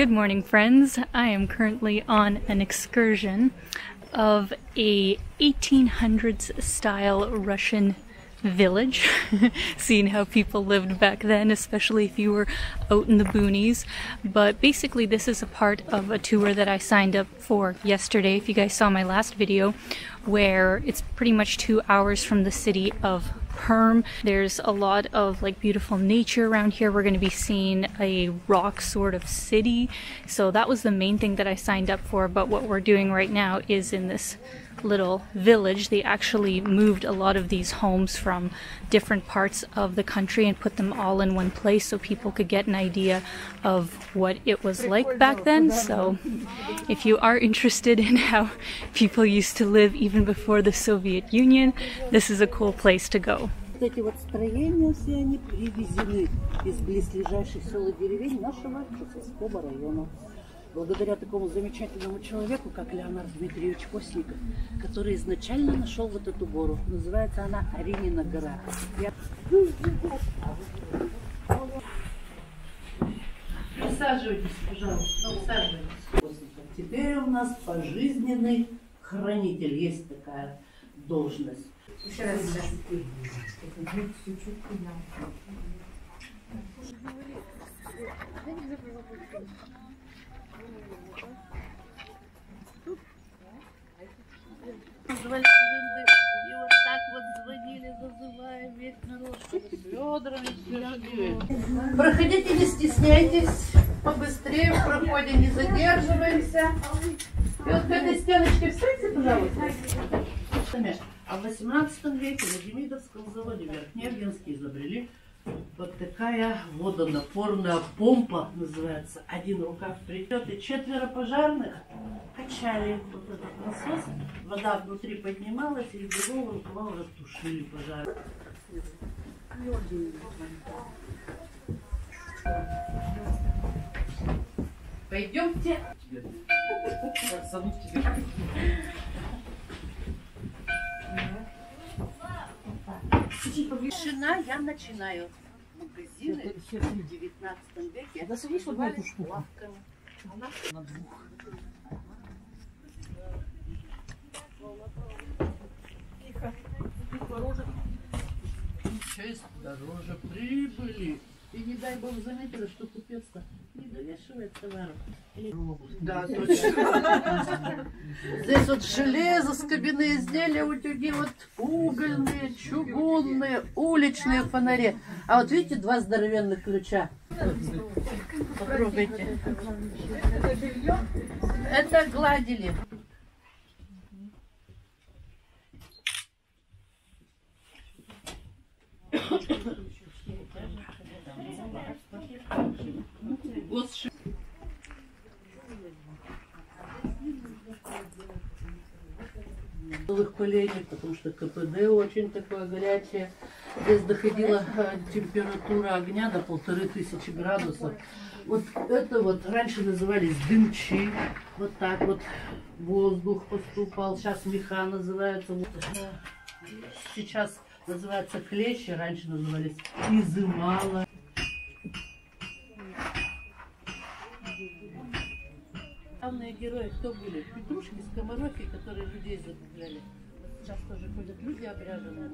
Good morning, friends. I am currently on an excursion of a 1800s style Russian village, seeing how people lived back then, especially if you were out in the boonies. But basically, this is a part of a tour that I signed up for yesterday. If you guys saw my last video, where it's pretty much two hours from the city of Perm. There's a lot of like beautiful nature around here. We're going to be seeing a rock sort of city. So that was the main thing that I signed up for. But what we're doing right now is in this little village. They actually moved a lot of these homes from different parts of the country and put them all in one place so people could get an idea of what it was like back then. So if you are interested in how people used to live even before the Soviet Union, this is a cool place to go. Эти вот строения все они привезены из близлежащих сел и деревень нашего Чусовского района благодаря такому замечательному человеку, как Леонард Дмитриевич Постников, который изначально нашел вот эту гору. Называется она Аринина гора. Я... Присаживайтесь, пожалуйста, присаживайтесь. Теперь у нас пожизненный хранитель, есть такая должность. Еще раз, И вот так вот звонили, зазывая весь народ, ведрами Проходите, не стесняйтесь, побыстрее в проходе не задерживаемся. И вот к этой стеночке встаньте, пожалуйста. А в 18 веке на Демидовском заводе Верхнеевгенске изобрели вот такая водонапорная помпа называется. Один рукав придет и четверо пожарных качали вот этот насос. Вода внутри поднималась и другого рукава уже тушили пожар. Пойдемте. Тишина, я начинаю. Магазины в 19 веке назывались лавками. На двух. Тихо. Дороже. Честь дороже прибыли. И не дай бог заметила, что купец-то не довешивает товаров. Да, точно. Здесь вот железо, скобяные изделия, утюги, вот угольные, чугунные, уличные фонари. А вот видите, два здоровенных ключа. Попробуйте. Это гладили. Новых поленьев, потому что КПД очень такое горячее. Здесь доходила э, температура огня до полторы тысячи градусов. Вот это вот раньше назывались дымчи, вот так вот воздух поступал, сейчас меха называется. Сейчас называется клещи, раньше назывались изымала. Герои кто были? Петрушки, скоморохи, которые людей загубляли. Сейчас тоже ходят люди обряженные,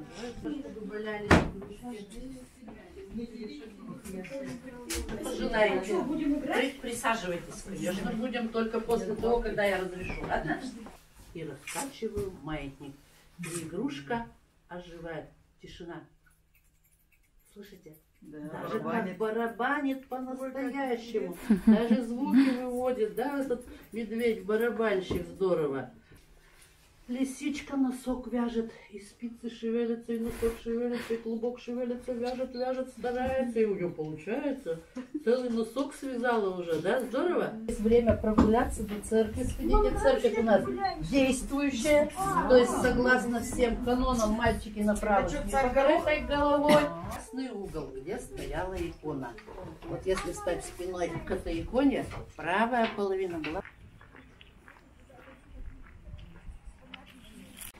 Пожелаете? При, присаживайтесь, конечно. Будем только после того, когда я разрешу. Ладно? И раскачиваю маятник. И игрушка оживает. Тишина. Слышите? Да, Даже барабанит. барабанит по-настоящему. Даже звуки выводит, да, этот медведь-барабанщик здорово. Лисичка носок вяжет, и спицы шевелятся, и носок шевелится, и клубок шевелится, вяжет, ляжет, старается, и у нее получается. Целый носок связала уже, да? Здорово? Есть время прогуляться до церкви. Сходите, церковь у нас действующая, то есть согласно всем канонам мальчики направо не покрытой головой. Красный угол, где стояла икона. Вот если стать спиной к этой иконе, правая половина была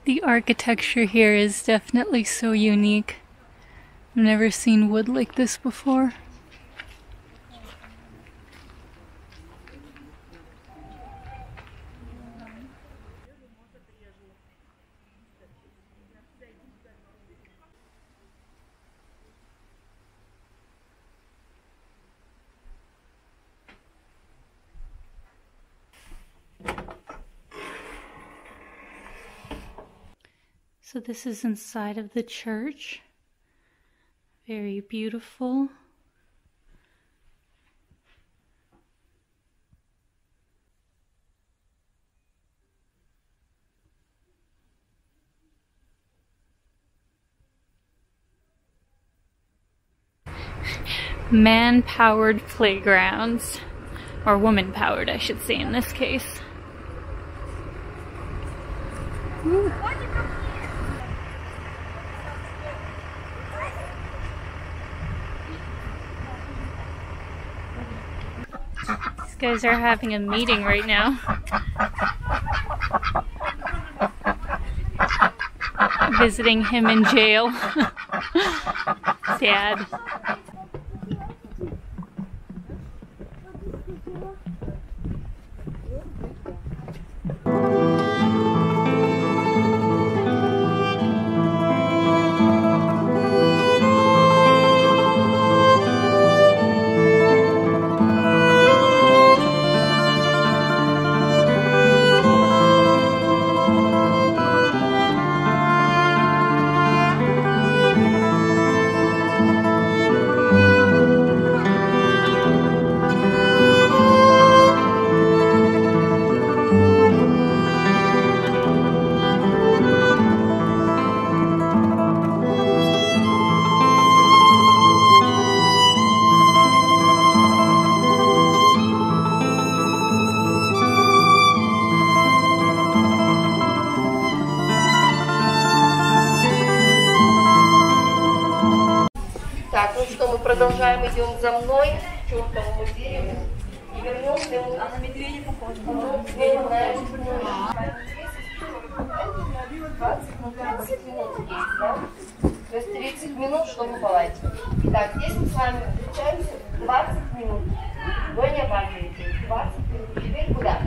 The architecture here is definitely so unique. I've never seen wood like this before. So this is inside of the church. Very beautiful. Man-powered playgrounds. Or woman-powered, I should say, in this case. Ooh. Guys are having a meeting right now. Visiting him in jail. Sad. Продолжаем, идем за мной к чертовому дереву. И вернемся ему. А на медведя похоже. Ну, я не знаю. 30 минут есть, да? То есть 30 минут, чтобы палать. Итак, здесь мы с вами встречаемся 20 минут. Вы не обманываете. 20 минут. Теперь куда?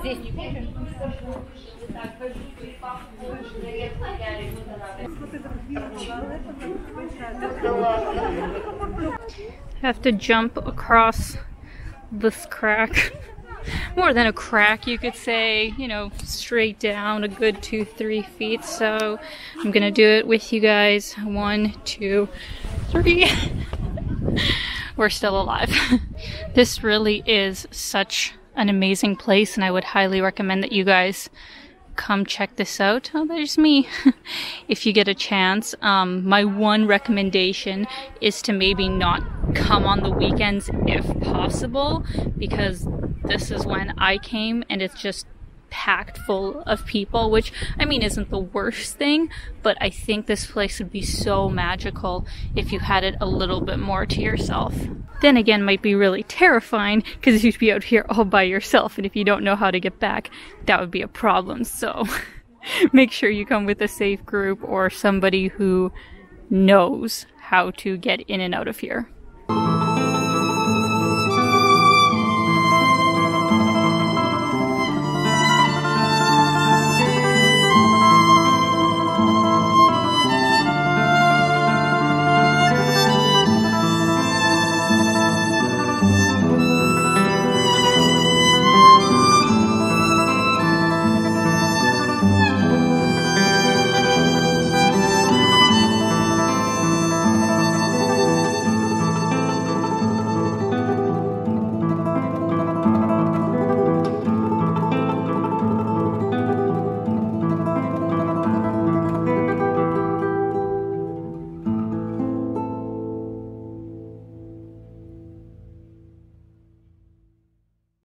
Здесь теперь. Have to jump across this crack. More than a crack, you could say, you know, straight down a good two, three feet. So I'm gonna do it with you guys. One, two, three. We're still alive. this really is such an amazing place, and I would highly recommend that you guys come check this out. Oh, there's me. if you get a chance, um, my one recommendation is to maybe not come on the weekends if possible, because this is when I came and it's just packed full of people, which I mean isn't the worst thing, but I think this place would be so magical if you had it a little bit more to yourself. Then again, might be really terrifying because you'd be out here all by yourself, and if you don't know how to get back, that would be a problem. So make sure you come with a safe group or somebody who knows how to get in and out of here.